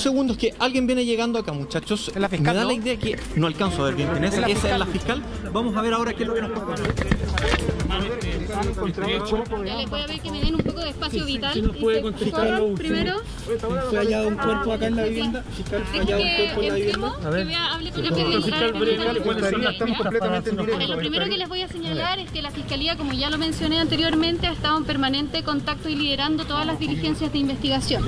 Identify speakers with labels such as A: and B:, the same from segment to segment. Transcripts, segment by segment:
A: segundos que alguien viene llegando acá, muchachos.
B: la fiscal,
A: Me da
B: ¿no?
A: la idea que no alcanzo a ver bien quién es. Esa
B: fiscal.
A: es la fiscal. Vamos a ver ahora qué es lo que nos pasa.
C: Ya les voy a ver que me den un poco de espacio vital.
D: nos puede
C: se
D: contestar
C: primero.
D: ¿Fue hallado un cuerpo acá en la vivienda? Fiscal, ¿fue
C: Dejen
D: hallado un
C: que
D: cuerpo en la vivienda?
C: que vea, hable con la
D: Fiscal,
C: administradora
D: breve,
C: penitenciaria.
D: ¿cuáles son las-
E: Estamos completamente en
C: Ahora,
E: directo.
C: lo primero que les voy a señalar es que la Fiscalía, como ya lo mencioné anteriormente, ha estado en permanente contacto y liderando todas las diligencias de investigación.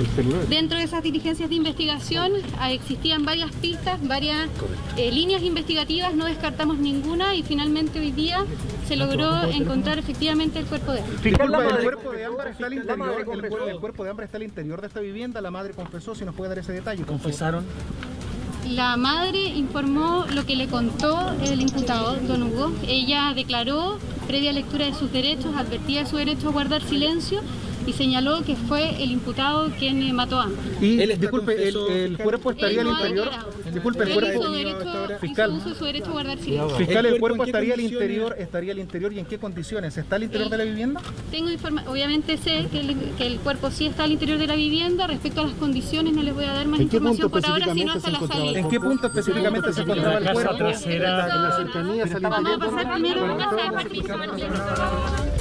C: Dentro de esas diligencias de investigación ah, existían varias pistas, varias eh, líneas investigativas, no descartamos ninguna y finalmente hoy día se logró encontrar efectivamente el cuerpo de.
E: Disculpa,
B: la
E: el cuerpo de Ámbar está al interior, el, cuerpo de Ámbar está al interior de esta vivienda, la madre confesó, si nos puede dar ese detalle.
D: ¿Confesaron?
C: La madre informó lo que le contó el imputado, don Hugo. Ella declaró, previa lectura de sus derechos, advertía de su derecho a guardar silencio y señaló que fue el imputado quien eh, mató a Ámbar.
E: Y
D: Él
E: disculpe, el,
D: confeso,
E: el
D: fiscal.
E: cuerpo estaría al interior.
C: declarado.
E: Disculpe, el
C: Él
E: cuerpo,
C: hizo, derecho,
D: ahora.
C: hizo
E: Fiscal.
C: uso de su derecho a guardar silencio.
E: fiscal,
D: ¿El
E: el
D: cuerpo
E: estaría al interior, estaría al interior y en qué condiciones? ¿Está al interior de la vivienda?
C: Tengo informa obviamente sé que el, que el cuerpo sí está al interior de la vivienda. Respecto a las condiciones no les voy a dar más
F: ¿En qué
C: información
F: punto
C: por ahora, sino hasta
F: se
C: la salida.
E: ¿En qué punto específicamente se encontraba el cuerpo?
D: trasera.
F: En las cercanías al
C: Vamos a pasar primero a casa de participación.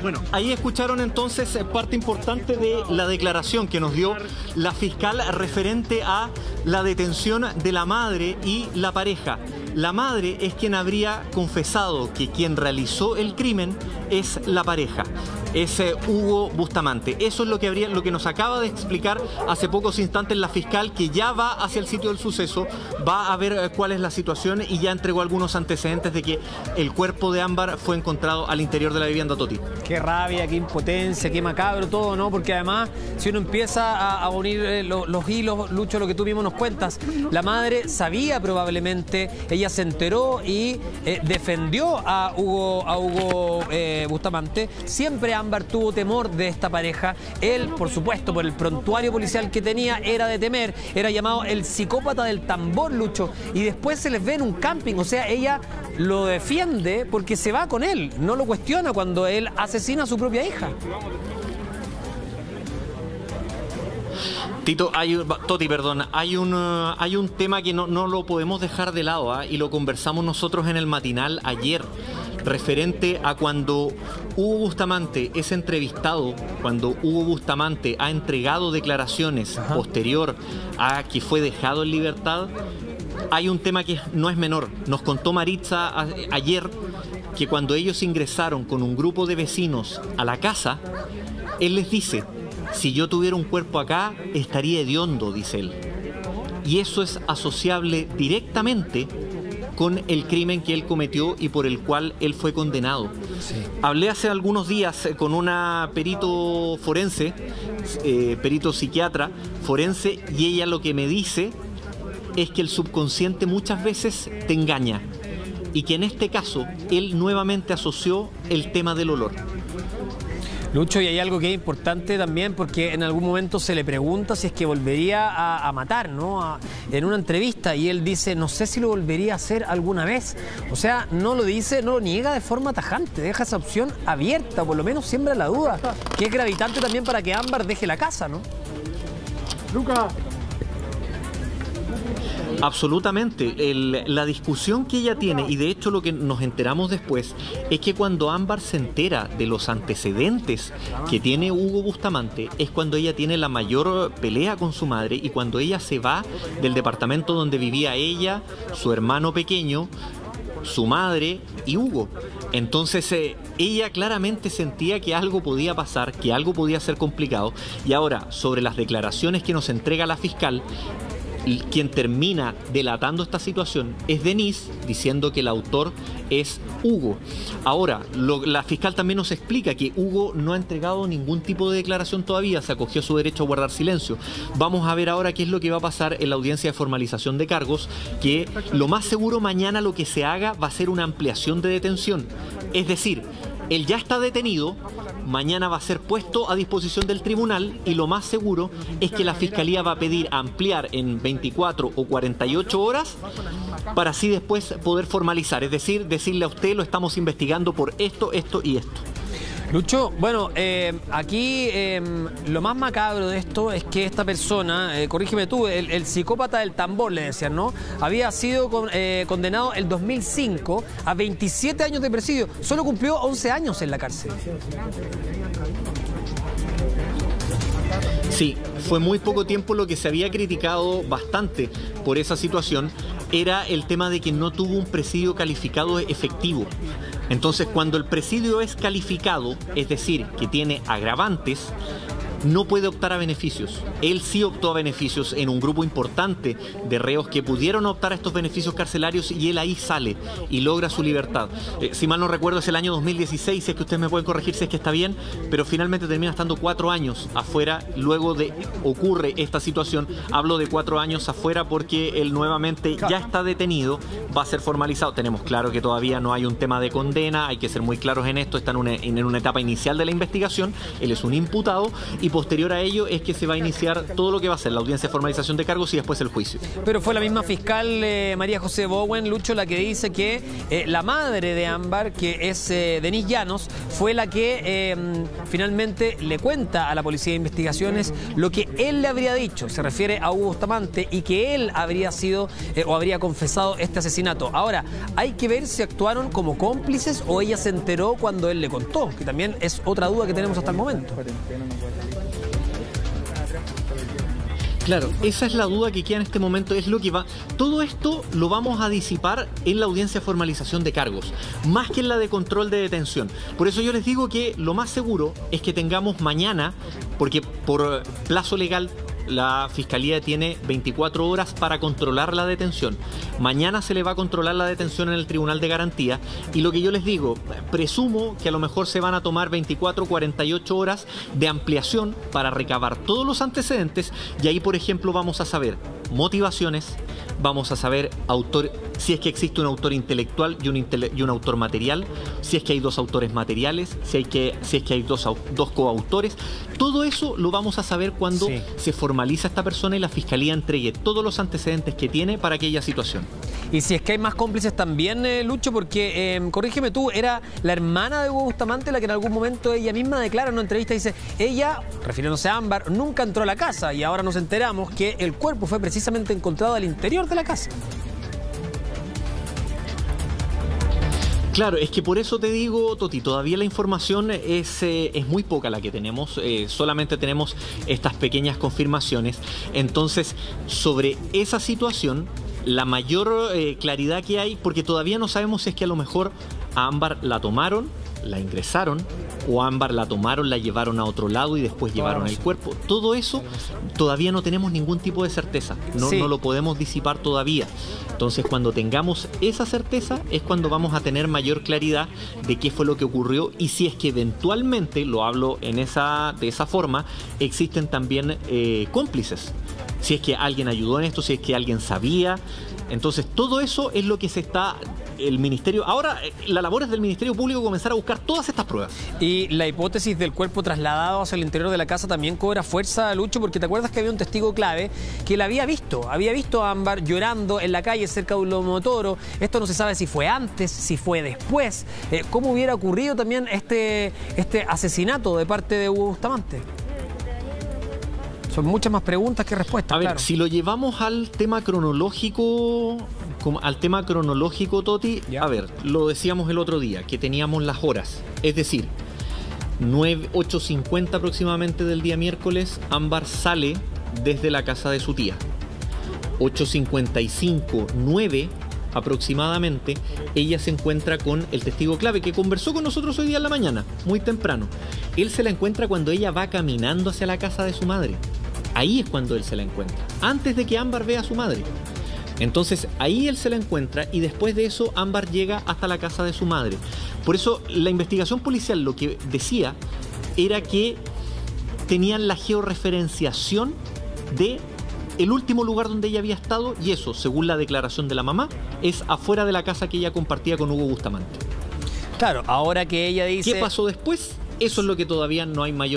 A: Bueno, ahí escucharon entonces eh, parte importante de la declaración que nos dio la fiscal referente a la detención de la madre y la pareja. La madre es quien habría confesado que quien realizó el crimen es la pareja, es Hugo Bustamante. Eso es lo que, habría, lo que nos acaba de explicar hace pocos instantes la fiscal que ya va hacia el sitio del suceso, va a ver eh, cuál es la situación y ya entregó algunos antecedentes de que el cuerpo de Ámbar fue encontrado al interior de la vivienda Toti.
B: Qué rabia, qué impotencia, qué macabro todo, ¿no? Porque además, si uno empieza a, unir eh, lo- los hilos, Lucho, lo que tú mismo nos cuentas, la madre sabía probablemente, ella se enteró y eh, defendió a Hugo, a Hugo Bustamante. Siempre Ámbar tuvo temor de esta pareja. Él, por supuesto, por el prontuario policial que tenía, era de temer. Era llamado el psicópata del tambor, Lucho. Y después se les ve en un camping. O sea, ella lo defiende porque se va con él. No lo cuestiona cuando él asesina a su propia hija.
A: Tito, hay, Toti, perdón, hay un, eh, hay un tema que no, no lo podemos dejar de lado ¿ah? y lo conversamos nosotros en el matinal ayer, referente a cuando Hugo Bustamante es entrevistado, cuando Hugo Bustamante ha entregado declaraciones posterior a que fue dejado en libertad. Hay un tema que no es menor. Nos contó Maritza a- ayer que cuando ellos ingresaron con un grupo de vecinos a la casa, él les dice, si yo tuviera un cuerpo acá, estaría hediondo, dice él. Y eso es asociable directamente con el crimen que él cometió y por el cual él fue condenado. Hablé hace algunos días eh, con una perito forense, eh, perito psiquiatra forense, y ella lo que me dice es que el subconsciente muchas veces te engaña y que en este caso él nuevamente asoció el tema del olor.
B: Lucho, y hay algo que es importante también porque en algún momento se le pregunta si es que volvería a, matar, ¿no? En una entrevista y él dice, no sé si lo volvería a hacer alguna vez. O sea, no lo dice, no lo niega de forma tajante, deja esa opción abierta, por lo menos siembra la duda, que es gravitante también para que Ámbar deje la casa, ¿no?
F: Luca.
A: Absolutamente. La discusión que ella tiene, y de hecho lo que nos enteramos después, es que cuando Ámbar se entera de los antecedentes que tiene Hugo Bustamante, es cuando ella tiene la mayor pelea con su madre y cuando ella se va del departamento donde vivía ella, su hermano pequeño, su madre y Hugo. Entonces eh, ella claramente sentía que algo podía pasar, que algo podía ser complicado. Y ahora, sobre las declaraciones que nos entrega la fiscal, quien termina delatando esta situación es Denise, diciendo que el autor es Hugo. Ahora, la fiscal también nos explica que Hugo no ha entregado ningún tipo de declaración todavía, se acogió su derecho a guardar silencio. Vamos a ver ahora qué es lo que va a pasar en la audiencia de formalización de cargos, que lo más seguro mañana lo que se haga va a ser una ampliación de detención. Es decir, él ya está detenido, mañana va a ser puesto a disposición del tribunal y lo más seguro es que la fiscalía va a pedir ampliar en 24 o 48 horas para así después poder formalizar, es decir, decirle a usted lo estamos investigando por esto, esto y esto.
B: Lucho, bueno, eh, aquí eh, lo más macabro de esto es que esta persona, eh, corrígeme tú, el, psicópata del tambor, le decían, ¿no? Había sido eh, condenado el 2005 a 27 años de presidio. Solo cumplió 11 años en la cárcel.
A: Sí, fue muy poco tiempo lo que se había criticado bastante por esa situación era el tema de que no tuvo un presidio calificado efectivo. Entonces, cuando el presidio es calificado, es decir, que tiene agravantes, no puede optar a beneficios. Él sí optó a beneficios en un grupo importante de reos que pudieron optar a estos beneficios carcelarios y él ahí sale y logra su libertad. Eh, si mal no recuerdo es el año 2016, si es que ustedes me pueden corregir si es que está bien, pero finalmente termina estando cuatro años afuera luego de ocurre esta situación. Hablo de cuatro años afuera porque él nuevamente ya está detenido, va a ser formalizado. Tenemos claro que todavía no hay un tema de condena, hay que ser muy claros en esto, está en una, en una etapa inicial de la investigación, él es un imputado y posterior a ello es que se va a iniciar todo lo que va a ser la audiencia de formalización de cargos y después el juicio.
B: Pero fue la misma fiscal eh, María José Bowen, Lucho, la que dice que eh, la madre de Ámbar, que es eh, Denise Llanos, fue la que eh, finalmente le cuenta a la Policía de Investigaciones lo que él le habría dicho. Se refiere a Hugo Bustamante y que él habría sido o habría confesado este asesinato. Ahora, hay que ver si actuaron como cómplices o ella se enteró cuando él le contó, que también es otra duda que tenemos hasta el momento.
A: Claro, esa es la duda que queda en este momento, es lo que va. Todo esto lo vamos a disipar en la audiencia de formalización de cargos, más que en la de control de detención. Por eso yo les digo que lo más seguro es que tengamos mañana, porque por plazo legal la fiscalía tiene 24 horas para controlar la detención. Mañana se le va a controlar la detención en el Tribunal de Garantía y lo que yo les digo, presumo que a lo mejor se van a tomar 24 48 horas de ampliación para recabar todos los antecedentes y ahí por ejemplo vamos a saber motivaciones, vamos a saber autor, si es que existe un autor intelectual y un, intele- y un autor material, si es que hay dos autores materiales, si, hay que, si es que hay dos, au- dos coautores. Todo eso lo vamos a saber cuando
B: Sí.
A: se formaliza esta persona y la fiscalía entregue todos los antecedentes que tiene para aquella situación.
B: Y si es que hay más cómplices también, eh, Lucho, porque, eh, corrígeme tú, era la hermana de Hugo Bustamante la que en algún momento ella misma declara en una entrevista, dice, ella, refiriéndose a Ámbar, nunca entró a la casa y ahora nos enteramos que el cuerpo fue precisamente encontrado al interior de la casa.
A: Claro, es que por eso te digo, Toti, todavía la información es, eh, es muy poca la que tenemos, eh, solamente tenemos estas pequeñas confirmaciones. Entonces, sobre esa situación, la mayor eh, claridad que hay, porque todavía no sabemos si es que a lo mejor a Ámbar la tomaron, la ingresaron, o Ámbar la tomaron, la llevaron a otro lado y después llevaron el cuerpo. Todo eso todavía no tenemos ningún tipo de certeza, no,
B: Sí.
A: no lo podemos disipar todavía. Entonces, cuando tengamos esa certeza, es cuando vamos a tener mayor claridad de qué fue lo que ocurrió y si es que eventualmente, lo hablo en esa, de esa forma, existen también eh, cómplices. Si es que alguien ayudó en esto, si es que alguien sabía. Entonces, todo eso es lo que se está. El ministerio. Ahora, eh, la labor es del Ministerio Público comenzar a buscar todas estas pruebas.
B: Y la hipótesis del cuerpo trasladado hacia el interior de la casa también cobra fuerza, Lucho, porque te acuerdas que había un testigo clave que la había visto, había visto a Ámbar llorando en la calle cerca de un lomo. Esto no se sabe si fue antes, si fue después. Eh, ¿Cómo hubiera ocurrido también este, este asesinato de parte de Hugo Bustamante? Son muchas más preguntas que respuestas.
A: A ver,
B: claro.
A: si lo llevamos al tema cronológico, al tema cronológico, Toti,
B: Ya.
A: a ver, lo decíamos el otro día, que teníamos las horas. Es decir, 9, 8.50 aproximadamente del día miércoles, Ámbar sale desde la casa de su tía. 8.55, 9 aproximadamente, ella se encuentra con el testigo clave que conversó con nosotros hoy día en la mañana, muy temprano. Él se la encuentra cuando ella va caminando hacia la casa de su madre. Ahí es cuando él se la encuentra, antes de que Ámbar vea a su madre. Entonces ahí él se la encuentra y después de eso Ámbar llega hasta la casa de su madre. Por eso la investigación policial lo que decía era que tenían la georreferenciación de el último lugar donde ella había estado y eso, según la declaración de la mamá, es afuera de la casa que ella compartía con Hugo Bustamante.
B: Claro, ahora que ella dice...
A: ¿Qué pasó después? Eso es lo que todavía no hay mayor